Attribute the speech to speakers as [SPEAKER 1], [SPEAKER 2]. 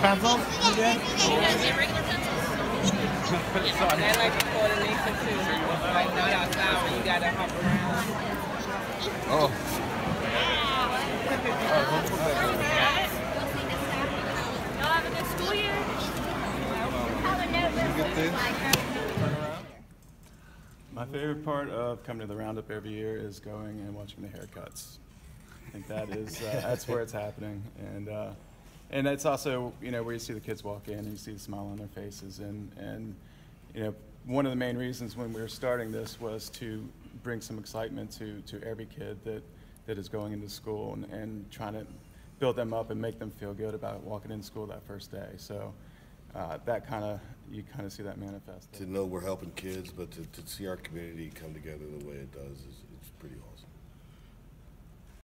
[SPEAKER 1] pencils? Did?
[SPEAKER 2] And I like too. Like not outside when you gotta hop around.
[SPEAKER 1] Oh.
[SPEAKER 3] My favorite part of coming to the roundup every year is going and watching the haircuts. I think that is uh, that's where it's happening, and uh, and it's also you know where you see the kids walk in and you see the smile on their faces, and and you know one of the main reasons when we were starting this was to bring some excitement to to every kid that that is going into school and, and trying to build them up and make them feel good about walking in school that first day. So uh, that kind of you kind of see that manifest.
[SPEAKER 4] To know we're helping kids, but to, to see our community come together the way it does is it's pretty awesome.